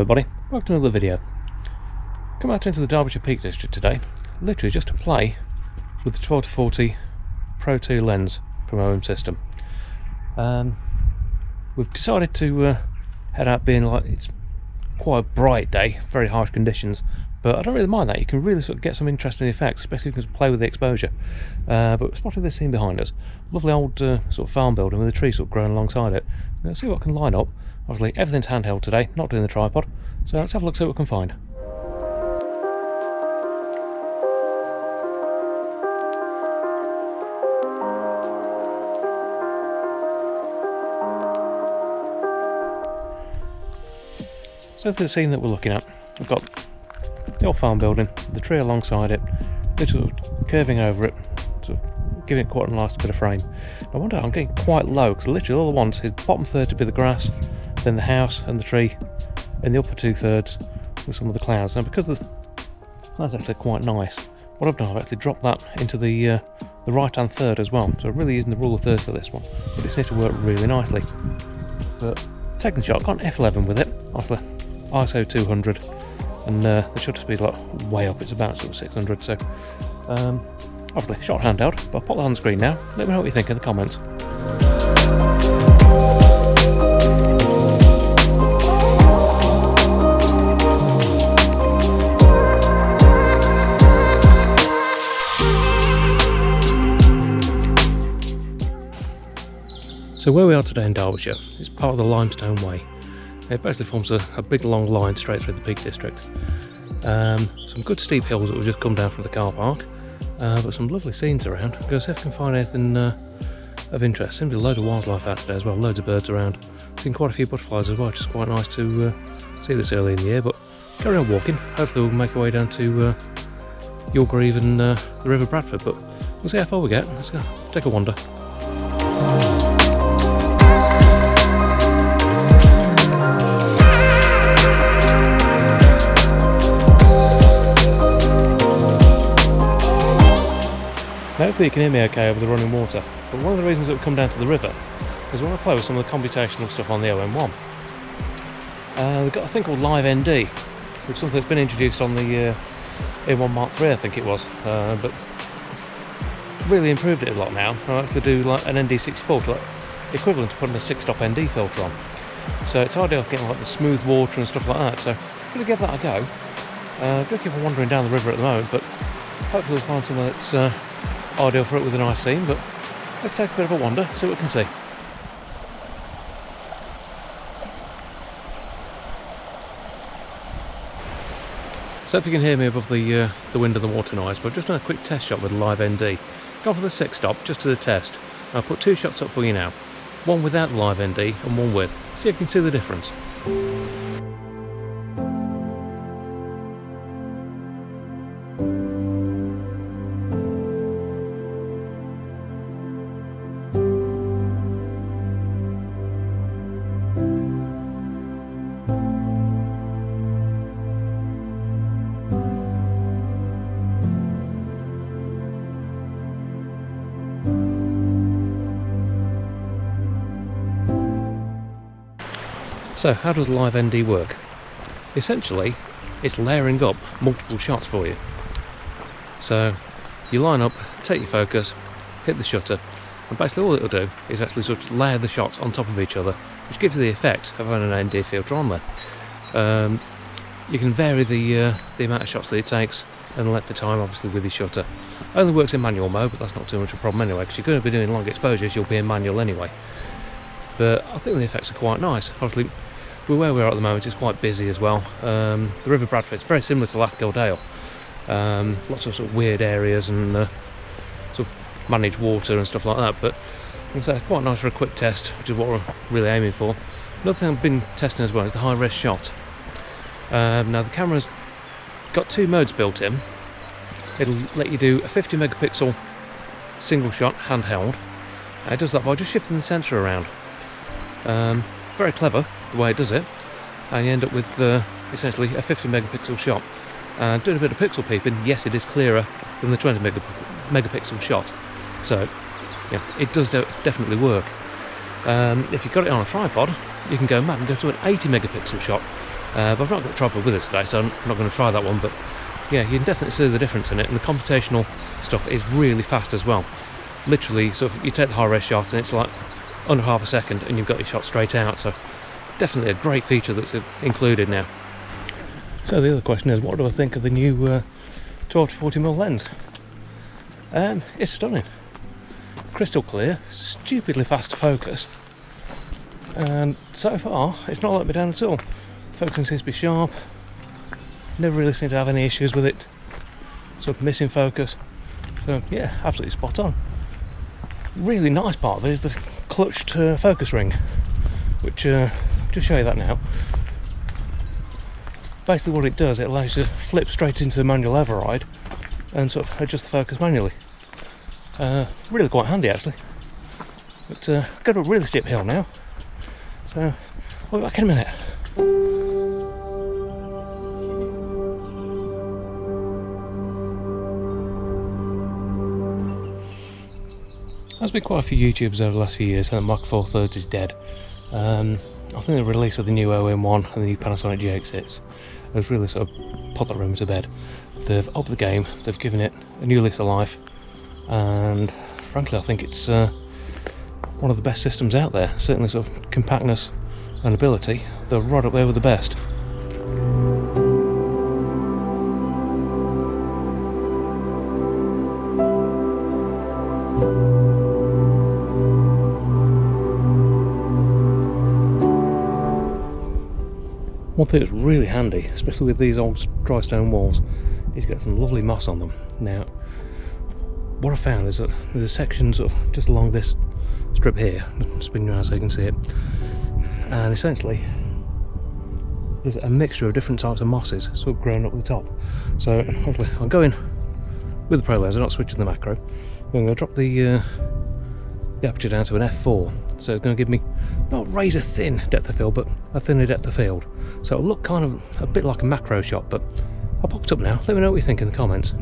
Hello everybody, welcome to another video. Come out into the Derbyshire Peak District today, literally just to play with the 12-40 Pro 2 lens from OM System. Um, we've decided to uh, head out being like, it's quite a bright day, very harsh conditions, but I don't really mind that, you can really sort of get some interesting effects, especially if you can play with the exposure. Uh, but spotted this scene behind us, lovely old uh, sort of farm building with a tree sort of growing alongside it. Let's see what can line up. Obviously everything's handheld today, not doing the tripod, so let's have a look see what we can find. So the scene that we're looking at, we've got the old farm building, the tree alongside it, sort of curving over it, sort of giving it quite a nice bit of frame. I wonder, I'm getting quite low because literally all I want is the bottom third to be the grass, then the house and the tree, and the upper two thirds with some of the clouds. Now because the, that's actually quite nice, what I've done, I've actually dropped that into the uh, the right hand third as well. So I'm really using the rule of thirds for this one, but it seems to work really nicely. But taking the shot, I've got an f11 with it, obviously ISO 200 and uh, the shutter speed's like way up, it's about sort of 600 so um, obviously shot handheld, but I'll pop that on the screen now, let me know what you think in the comments. So where we are today in Derbyshire is part of the Limestone Way. It basically forms a, a big long line straight through the Peak District. Um, some good steep hills that will just come down from the car park, uh, but some lovely scenes around. Go see if I can find anything uh, of interest. Seems to be loads of wildlife out today as well, loads of birds around. Seen quite a few butterflies as well, which is quite nice to uh, see this early in the year. But carry on walking. Hopefully we'll make our way down to uh, Youlgreave and uh, the River Bradford. But we'll see how far we get. Let's go take a wander. Hopefully you can hear me okay over the running water, but one of the reasons that we come down to the river is we want to play with some of the computational stuff on the OM1. Uh, we've got a thing called Live ND, which is something that's been introduced on the uh, M1 Mark III I think it was, uh, but really improved it a lot now. I actually do like an ND64, like equivalent to putting a 6 stop ND filter on. So it's ideal for getting like the smooth water and stuff like that, so I'm going to give that a go. Uh, going to keep wandering down the river at the moment, but hopefully we'll find somewhere that's uh, ideal for it with a nice scene, but let's take a bit of a wander, see what we can see. So if you can hear me above the uh, the wind and the water noise, but I've just done a quick test shot with Live ND. Gone for the six stop, just to the test. I'll put two shots up for you now. One without Live ND and one with. See if you can see the difference. So how does Live ND work? Essentially, it's layering up multiple shots for you. So you line up, take your focus, hit the shutter, and basically all it'll do is actually sort of layer the shots on top of each other, which gives you the effect of having an ND filter on there. Um, you can vary the uh, the amount of shots that it takes and the length of time, obviously, with your shutter. Only works in manual mode, but that's not too much of a problem anyway, because you're going to be doing long exposures, you'll be in manual anyway. But I think the effects are quite nice. Obviously, where we are at the moment is quite busy as well. Um, the River Bradford is very similar to Lathkill Dale. Um, lots of, sort of weird areas and uh, sort of managed water and stuff like that. But it's quite nice for a quick test, which is what we're really aiming for. Another thing I've been testing as well is the high res shot. Um, now the camera's got two modes built in. It'll let you do a 50 megapixel single shot handheld. And it does that by just shifting the sensor around. Um, very clever the way it does it, and you end up with uh, essentially a 50 megapixel shot. And doing a bit of pixel peeping, yes, it is clearer than the 20 megapixel shot. So, yeah, it does definitely work. Um, if you've got it on a tripod, you can go mad and go to an 80 megapixel shot, Uh, but I've not got a tripod with us today, so I'm not going to try that one. But yeah, you can definitely see the difference in it. And the computational stuff is really fast as well. Literally, so you take the high res shot and it's like under half a second and you've got your shot straight out. So definitely a great feature that's included now. So the other question is, what do I think of the new uh, 12 to 40 mm lens? Um, it's stunning. Crystal clear, stupidly fast to focus. And so far, it's not let me down at all. Focusing seems to be sharp. Never really seem to have any issues with it. Sort of missing focus. So yeah, absolutely spot on. Really nice part of it is the clutched uh, focus ring, which uh, just show you that now. Basically, what it does, it allows you to flip straight into the manual override and sort of adjust the focus manually. Uh, really quite handy actually. But uh, I've got a really steep hill now, so we'll be back in a minute. There's been quite a few YouTubers over the last few years saying Micro Four Thirds is dead. Um, I think the release of the new OM1 and the new Panasonic GH6 has really sort of put that room to bed. They've upped the game, they've given it a new lease of life, and frankly, I think it's uh, one of the best systems out there. Certainly, sort of compactness and ability, they're right up there with the best. One thing that's really handy, especially with these old dry stone walls, is get some lovely moss on them. Now, what I found is that there's sections of just along this strip here, spin around so you can see it, and essentially there's a mixture of different types of mosses sort of growing up the top. So hopefully I'm going with the Pro lens, I'm not switching the macro. I'm going to drop the uh, the aperture down to an f4, so it's going to give me not razor thin depth of field, but a thinner depth of field. So it'll look kind of a bit like a macro shot, but I popped up now. Let me know what you think in the comments.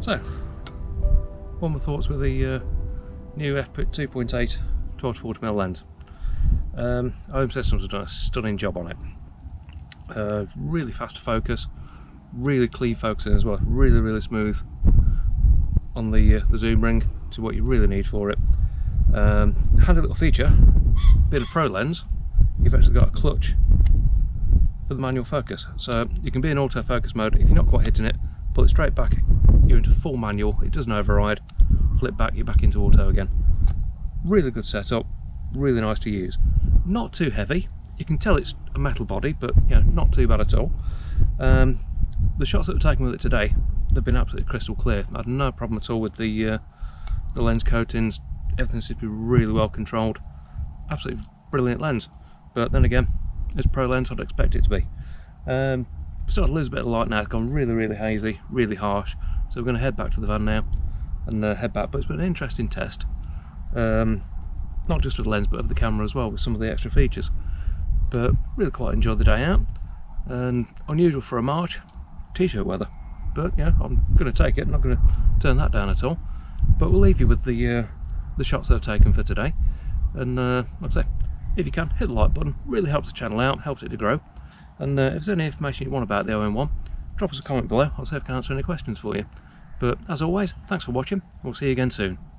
So, what were my thoughts with the uh, new F 2.8 240 mm lens. Um, OM Systems have done a stunning job on it. Uh, really fast focus, really clean focusing as well, really really smooth on the, uh, the zoom ring to what you really need for it. Um, handy little feature, being a pro lens, you've actually got a clutch for the manual focus. So you can be in autofocus mode, if you're not quite hitting it, pull it straight back, you're into full manual, it doesn't override, flip back, you're back into auto again really good setup really nice to use. Not too heavy. You can tell it's a metal body but you know not too bad at all. Um, the shots that we've taken with it today they've been absolutely crystal clear. I had no problem at all with the uh, the lens coatings. Everything seems to be really well controlled. Absolutely brilliant lens. But then again it's pro lens I'd expect it to be. Um, started to lose a bit of light now. It's gone really really hazy really harsh. So we're going to head back to the van now and uh, head back. But it's been an interesting test um, not just of the lens but of the camera as well with some of the extra features. But really quite enjoyed the day out. And unusual for a March t-shirt weather. But yeah I'm going to take it not going to turn that down at all. But we'll leave you with the uh, the shots I've taken for today. And uh, like I say if you can hit the like button. Really helps the channel out helps it to grow. And uh, if there's any information you want about the OM1 drop us a comment below. I'll see if I can answer any questions for you. But as always thanks for watching. We'll see you again soon